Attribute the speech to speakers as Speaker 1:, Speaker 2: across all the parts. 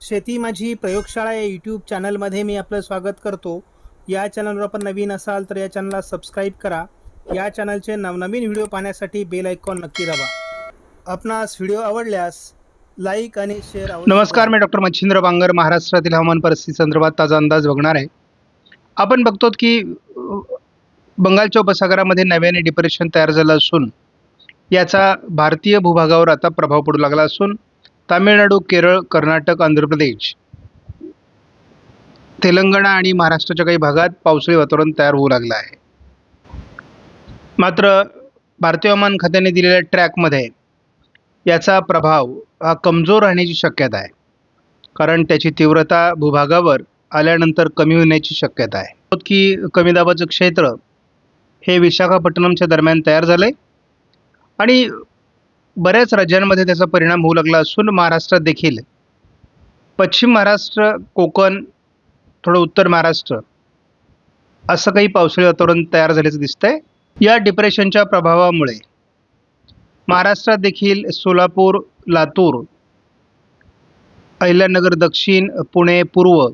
Speaker 1: शेती माझी प्रयोगशाळा या यूट्यूब चॅनलमध्ये मी आपलं स्वागत करतो. या चॅनलवर आपण नवीन असाल तर या चॅनलला सबस्क्राईब करा. या चॅनलचे नवनवीन व्हिडिओ पाहण्यासाठी बेल आयकॉन नक्की दाबा. आपणास व्हिडिओ आवडल्यास लाईक आणि शेअर
Speaker 2: नमस्कार मी डॉक्टर मच्छिंद्र बांगर महाराष्ट्रातील हवामान परिस्थिती संदर्भात ताजा अंदाज बघणार आहे. आपण बघतो की बंगालच्या उपसागरामध्ये नव्याने डिप्रेशन तयार झालं असून याचा भारतीय भूभागावर आता प्रभाव पडू लागला असून तामिळनाडू केरळ कर्नाटक आंध्र प्रदेश. तेलंगणा आणि महाराष्ट्राच्या काही भागात पावसाळी वातावरण तयार होऊ लागलं आहे. मात्र भारतीय हवामान खात्याने दिलेल्या ट्रॅकमध्ये याचा प्रभाव हा कमजोर राहण्याची शक्यता आहे. कारण त्याची तीव्रता भूभागावर आल्यानंतर कमी होण्याची शक्यता आहे. की कमी दाबाचं क्षेत्र हे विशाखापट्टणमच्या दरम्यान तयार झालं आहे आणि बऱ्याच राज्यांमध्ये त्याचा परिणाम होऊ लागला असून महाराष्ट्रात देखील. पश्चिम महाराष्ट्र कोकण थोडं उत्तर महाराष्ट्र असं काही पावसाळी वातावरण तयार झाल्याचं दिसतंय. या डिप्रेशनच्या प्रभावामुळे महाराष्ट्रात देखील सोलापूर लातूर अहिल्यानगर दक्षिण पुणे पूर्व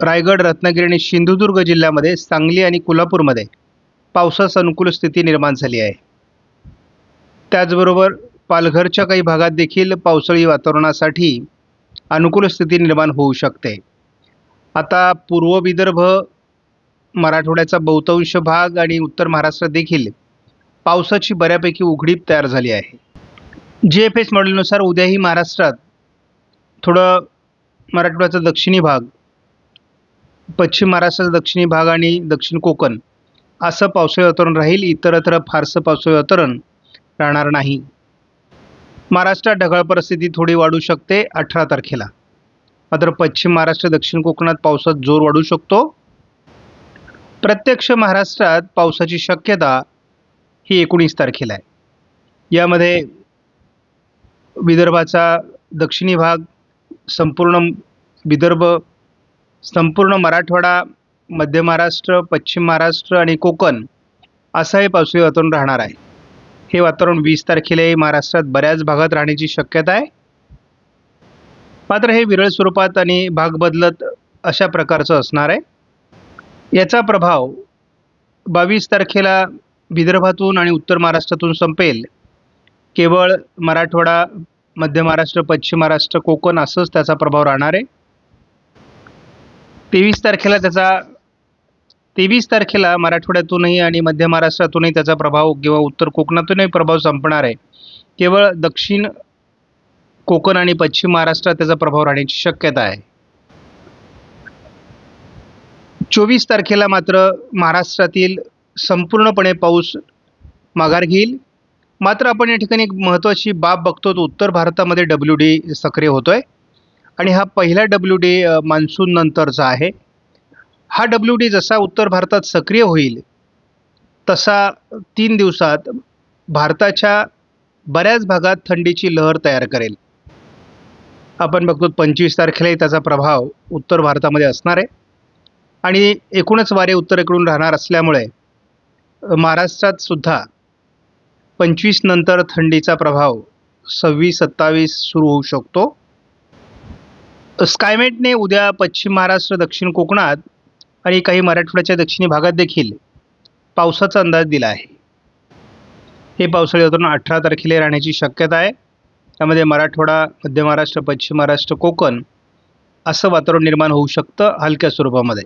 Speaker 2: रायगड रत्नागिरी आणि सिंधुदुर्ग जिल्ह्यामध्ये सांगली आणि कोल्हापूरमध्ये पावसास अनुकूल स्थिती निर्माण झाली आहे. त्याचबरोबर पालघरच्या काही भागात देखील पावसाळी वातावरणासाठी अनुकूल स्थिती निर्माण होऊ शकते. आता पूर्व विदर्भ मराठवाड्याचा बहुतांश भाग आणि उत्तर महाराष्ट्रात देखील पावसाची बऱ्यापैकी उघडीप तयार झाली आहे. जी एफ एस मॉडेलनुसार उद्याही महाराष्ट्रात थोडं मराठवाड्याचा दक्षिणी भाग पश्चिम महाराष्ट्राचा दक्षिणी भाग आणि दक्षिण कोकण असं पावसाळी वातावरण राहील. इतरत्र फारसं पावसाळी वातावरण राहणार नाही. महाराष्ट्रात ढगाळ परिस्थिती थोडी वाढू शकते अठरा तारखेला. मात्र पश्चिम महाराष्ट्र दक्षिण कोकणात पावसात जोर वाढू शकतो. प्रत्यक्ष महाराष्ट्रात पावसाची शक्यता ही एकोणीस तारखेला आहे. यामध्ये विदर्भाचा दक्षिणी भाग संपूर्ण विदर्भ संपूर्ण मराठवाडा मध्य महाराष्ट्र पश्चिम महाराष्ट्र आणि कोकण असं हे पावसाळी वातावरण राहणार आहे. हे वातावरण वीस तारखेलाही महाराष्ट्रात बऱ्याच भागात राहण्याची शक्यता आहे. मात्र हे विरळ स्वरूपात आणि भाग बदलत अशा प्रकारचं असणार आहे. याचा प्रभाव बावीस तारखेला विदर्भातून आणि उत्तर महाराष्ट्रातून संपेल. केवळ मराठवाडा मध्य महाराष्ट्र पश्चिम महाराष्ट्र कोकण असंच त्याचा प्रभाव राहणार आहे. तेवीस तारखेला त्याचा तेवीस तारखेला मराठवाड्यातूनही आणि मध्य महाराष्ट्रातूनही त्याचा प्रभाव किंवा उत्तर कोकणातूनही प्रभाव संपणार आहे. केवळ दक्षिण कोकण आणि पश्चिम महाराष्ट्रात त्याचा प्रभाव राहण्याची शक्यता आहे. चोवीस तारखेला मात्र महाराष्ट्रातील संपूर्णपणे पाऊस माघार घेईल. मात्र आपण या ठिकाणी एक महत्त्वाची बाब बघतो तो उत्तर भारतामध्ये डब्ल्यू डी सक्रिय होतो आहे आणि हा पहिला डब्ल्यू डी मान्सून नंतरचा आहे. हा डब्ल्यू डी जसा उत्तर भारतात सक्रिय होईल तसा तीन दिवसात भारताच्या बऱ्याच भागात थंडीची लहर तयार करेल. आपण बघतो पंचवीस तारखेलाही त्याचा प्रभाव उत्तर भारतामध्ये असणार आहे. आणि एकूणच वारे उत्तरेकडून राहणार असल्यामुळे महाराष्ट्रात सुद्धा पंचवीस नंतर थंडीचा प्रभाव सव्वीस सत्तावीस सुरू होऊ शकतो. स्कायमेटने उद्या पश्चिम महाराष्ट्र दक्षिण कोकणात आणि काही मराठवाड्याच्या दक्षिणी भागात देखील पावसाचा अंदाज दिला आहे. हे पावसाळी वातावरण अठरा तारखेला राहण्याची शक्यता आहे. त्यामध्ये मराठवाडा मध्य महाराष्ट्र पश्चिम महाराष्ट्र कोकण असं वातावरण निर्माण होऊ शकतं हलक्या स्वरूपामध्ये.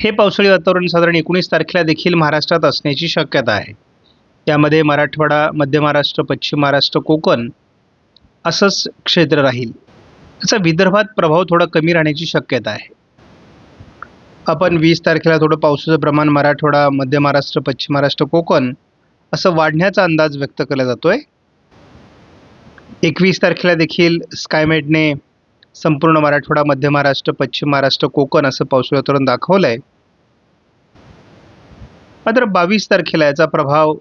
Speaker 2: हे पावसाळी वातावरण साधारण एकोणीस तारखेला देखील महाराष्ट्रात असण्याची शक्यता आहे. त्यामध्ये मराठवाडा मध्य महाराष्ट्र पश्चिम महाराष्ट्र कोकण असंच क्षेत्र राहील. त्याचा विदर्भात प्रभाव थोडा कमी राहण्याची शक्यता आहे. आपण वीस तारखेला थोडं पावसाचं प्रमाण मराठवाडा मध्य महाराष्ट्र पश्चिम महाराष्ट्र कोकण असं वाढण्याचा अंदाज व्यक्त केला जातोय. एकवीस तारखेला देखील स्कायमेटने संपूर्ण मराठवाडा मध्य महाराष्ट्र पश्चिम महाराष्ट्र कोकण असं पावसाळी वातावरण दाखवलं आहे मात्र बावीस तारखेला याचा प्रभाव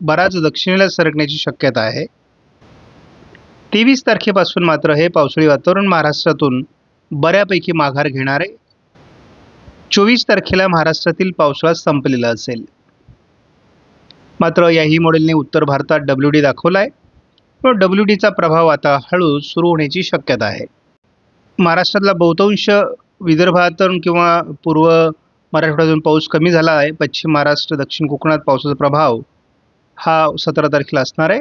Speaker 2: बराच दक्षिणेला सरकण्याची शक्यता आहे. तेवीस तारखेपासून मात्र हे पावसाळी वातावरण महाराष्ट्रातून बऱ्यापैकी माघार घेणार आहे चोवीस तारखेला महाराष्ट्रातील पावसाळा संपलेला असेल. मात्र याही मॉडेलने उत्तर भारतात डब्ल्यू डी दाखवला आहे डब्ल्यू डीचा प्रभाव आता हळू सुरू होण्याची शक्यता आहे. महाराष्ट्रातला बहुतांश विदर्भातून किंवा पूर्व मराठवाड्यातून पाऊस कमी झाला आहे. पश्चिम महाराष्ट्र दक्षिण कोकणात पावसाचा प्रभाव हा सतरा तारखेला असणार आहे.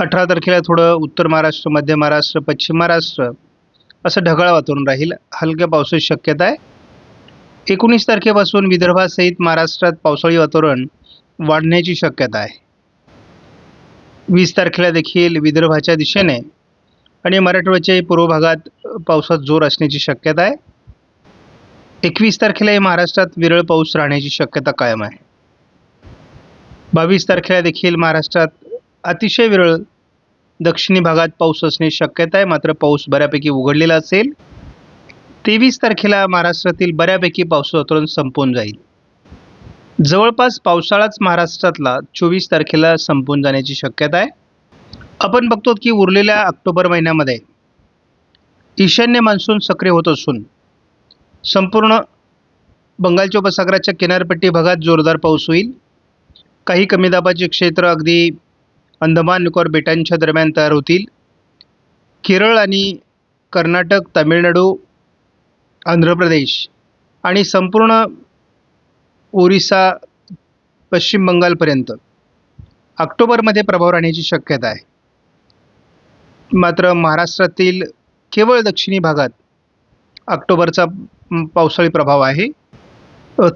Speaker 2: अठरा तारखेला थोडं उत्तर महाराष्ट्र मध्य महाराष्ट्र पश्चिम महाराष्ट्र असं ढगाळ वातावरण राहील. हलक्या पावसाची शक्यता आहे. एकोणीस तारखेपासून विदर्भासहित महाराष्ट्रात पावसाळी वातावरण वाढण्याची शक्यता आहे. वीस तारखेला देखील विदर्भाच्या दिशेने आणि मराठवाड्याच्याही पूर्व भागात पावसात जोर असण्याची शक्यता आहे. एकवीस तारखेलाही महाराष्ट्रात विरळ पाऊस राहण्याची शक्यता कायम आहे. बावीस तारखेला देखील महाराष्ट्रात अतिशय विरळ दक्षिणी भागात पाऊस असण्याची शक्यता आहे. मात्र पाऊस बऱ्यापैकी उघडलेला असेल. तेवीस तारखेला महाराष्ट्रातील बऱ्यापैकी पावसाचं वातावरण संपून जाईल. जवळपास पावसाळाच महाराष्ट्रातला चोवीस तारखेला संपून जाण्याची शक्यता आहे. आपण बघतो की उरलेल्या ऑक्टोबर महिन्यामध्ये ईशान्य मान्सून सक्रिय होत असून संपूर्ण बंगालच्या उपसागराच्या किनारपट्टी भागात जोरदार पाऊस होईल. काही कमी दाबाचे क्षेत्र अगदी अंदमान निकोबार बेटांच्या दरम्यान तयार होतील. केरळ आणि कर्नाटक तामिळनाडू आंध्र प्रदेश आणि संपूर्ण ओरिसा पश्चिम बंगालपर्यंत ऑक्टोबरमध्ये प्रभाव राहण्याची शक्यता आहे. मात्र महाराष्ट्रातील केवळ दक्षिणी भागात ऑक्टोबरचा पावसाळी प्रभाव आहे.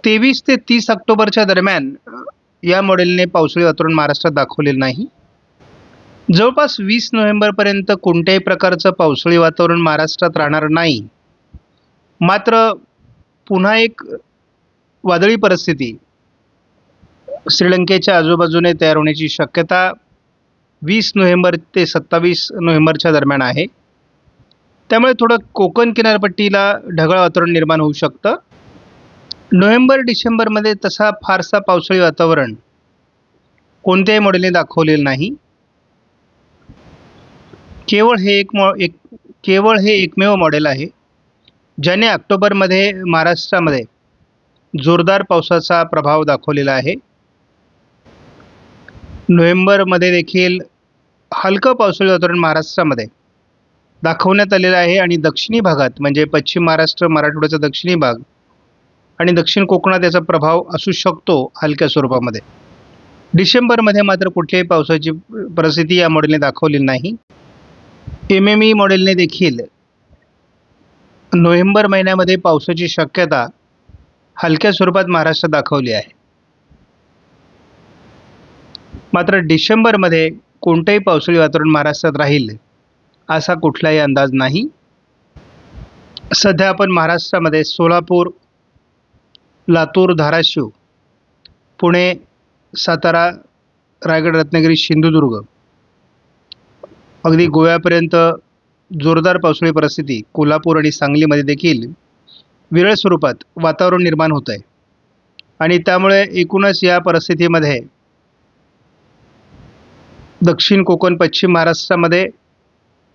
Speaker 2: तेवीस ते तीस ऑक्टोबरच्या दरम्यान या मॉडेलने पावसाळी वातावरण महाराष्ट्रात दाखवलेलं नाही. जवळपास वीस नोव्हेंबरपर्यंत कोणत्याही प्रकारचं पावसाळी वातावरण महाराष्ट्रात राहणार नाही. मात्र पुन्हा एक वादळी परिस्थिती श्रीलंकेच्या आजूबाजूने तयार होण्याची शक्यता वीस नोव्हेंबर ते सत्तावीस नोव्हेंबरच्या दरम्यान आहे. त्यामुळे थोडं कोकण किनारपट्टीला ढगाळ वातावरण निर्माण होऊ शकतं. नोव्हेंबर डिसेंबरमध्ये तसा फारसा पावसाळी वातावरण कोणत्याही मॉडेलने दाखवलेलं नाही. केवळ हे एक मॉ एक केवळ हे एकमेव मॉडेल आहे ज्याने ऑक्टोबरमध्ये महाराष्ट्रामध्ये जोरदार पावसाचा प्रभाव दाखवलेला आहे. नोव्हेंबरमध्ये देखील हलकं पावसाळी वातावरण महाराष्ट्रामध्ये दाखवण्यात आलेलं आहे आणि दक्षिणी भागात म्हणजे पश्चिम महाराष्ट्र मराठवाड्याचा दक्षिणी भाग आणि दक्षिण कोकणात याचा प्रभाव असू शकतो हलक्या स्वरूपामध्ये. डिसेंबरमध्ये मात्र कुठल्याही पावसाची परिस्थिती या मॉडेलने दाखवलेली नाही. एम एम ई मॉडेलने देखील नोव्हेंबर महिन्यामध्ये पावसाची शक्यता हलक्या स्वरूपात महाराष्ट्रात दाखवली आहे. मात्र डिसेंबरमध्ये कोणतंही पावसाळी वातावरण महाराष्ट्रात राहील असा कुठलाही अंदाज नाही. सध्या आपण महाराष्ट्रामध्ये सोलापूर लातूर धाराशिव पुणे सातारा रायगड रत्नागिरी सिंधुदुर्ग अगदी गोव्यापर्यंत जोरदार पावसाळी परिस्थिती कोल्हापूर आणि सांगलीमध्ये देखील विरळ स्वरूपात वातावरण निर्माण होत आहे. आणि त्यामुळे एकूणच या परिस्थितीमध्ये दक्षिण कोकण पश्चिम महाराष्ट्रामध्ये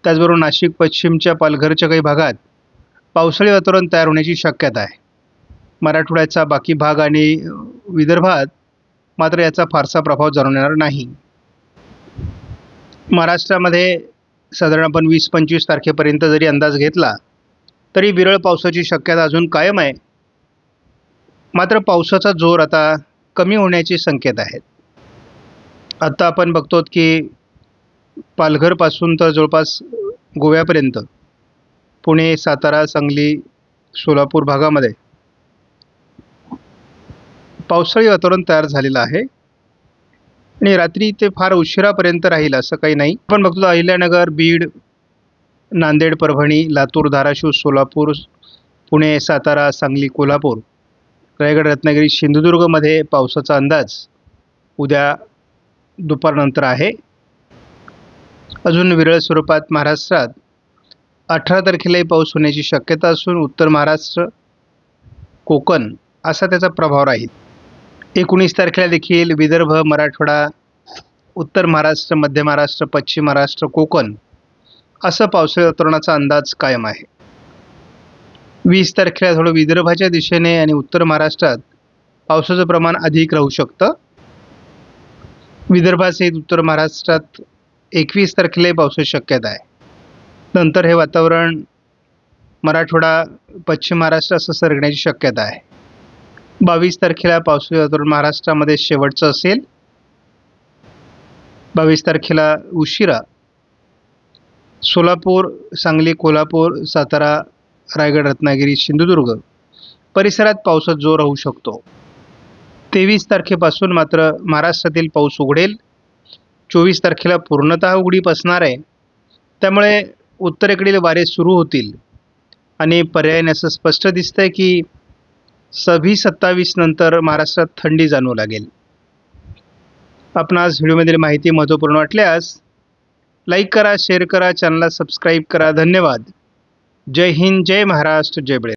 Speaker 2: त्याचबरोबर नाशिक पश्चिमच्या पालघरच्या काही भागात पावसाळी वातावरण तयार होण्याची शक्यता आहे. मराठवाड्याचा बाकी भाग आणि विदर्भात मात्र याचा फारसा प्रभाव जाणवणार येणार नाही. महाराष्ट्रामध्ये साधारण आपण वीस पंचवीस तारखेपर्यंत जरी अंदाज घेतला तरी विरळ पावसाची शक्यता अजून कायम आहे. मात्र पावसाचा जोर आता कमी होण्याचे संकेत आहेत. आत्ता आपण बघतो की पालघरपासून तर जवळपास गोव्यापर्यंत पुणे सातारा सांगली सोलापूर भागामध्ये पावसाळी वातावरण तयार झालेलं आहे. आणि रात्री ते फार उशिरापर्यंत राहील असं काही नाही. पण बघतो अहिल्यानगर बीड नांदेड परभणी लातूर धाराशिव सोलापूर पुणे सातारा सांगली कोल्हापूर रायगड रत्नागिरी सिंधुदुर्गमध्ये पावसाचा अंदाज उद्या दुपारनंतर आहे. अजून विरळ स्वरूपात महाराष्ट्रात अठरा तारखेलाही पाऊस होण्याची शक्यता असून उत्तर महाराष्ट्र कोकण असा त्याचा प्रभाव राहील. एकोणीस तारखेला देखील विदर्भ मराठवाडा उत्तर महाराष्ट्र मध्य महाराष्ट्र पश्चिम महाराष्ट्र कोकण असं पावसाळी वातावरणाचा अंदाज कायम आहे. वीस तारखेला थोडं विदर्भाच्या दिशेने आणि उत्तर महाराष्ट्रात पावसाचं प्रमाण अधिक राहू शकतं. विदर्भासहित उत्तर महाराष्ट्रात एकवीस तारखेलाही पावसाची शक्यता आहे. नंतर हे वातावरण मराठवाडा पश्चिम महाराष्ट्र असं सरगण्याची शक्यता आहे. बावीस तारखेला पावसाळी वातावरण महाराष्ट्रामध्ये शेवटचं असेल. बावीस तारखेला उशिरा सोलापूर सांगली कोल्हापूर सातारा रायगड रत्नागिरी सिंधुदुर्ग परिसरात पावसात जोर राहू शकतो. तेवीस तारखेपासून मात्र महाराष्ट्रातील पाऊस उघडेल. चोवीस तारखेला पूर्णतः उघडीप असणार आहे. त्यामुळे उत्तरेकडील वारे सुरू होतील. आणि पर्यायाने असं स्पष्ट दिसतंय की सव्वीस सत्तावीस नंतर महाराष्ट्रात थंडी जाणवू लागेल. आपणास व्हिडिओमधील माहिती महत्त्वपूर्ण वाटल्यास लाईक करा शेअर करा चॅनलला सबस्क्राईब करा. धन्यवाद. जय हिंद जय महाराष्ट्र जय बळे